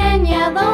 Nenya, the